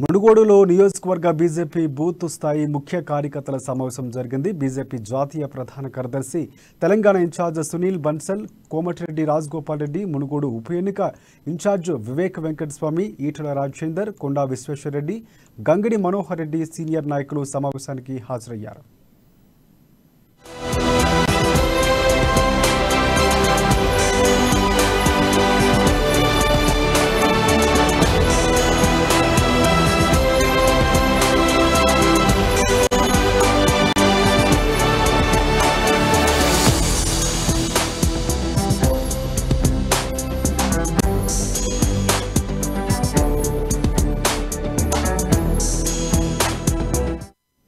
మునుగోడులో నియోజకవర్గ BJP booth స్థాయి ముఖ్య కార్యకర్తల సమావేశం జరిగింది. బీజేపీ జాతీయ ప్రధాన కార్యదర్శి తెలంగాణ ఇన్ఛార్జ్ సునీల్ బన్సల్ కోమటిరెడ్డి రాజగోపాల్ రెడ్డి మునుగోడు ఉప ఎన్నిక ఇన్ఛార్జ్ వివేక్ వెంకటస్వామి ఈటల రాజేందర్ కొండా విశ్వేశ్వరరెడ్డి గంగిడి మనోహర్ రెడ్డి సీనియర్ నాయకులు సమావేశానికి హాజరయ్యారు.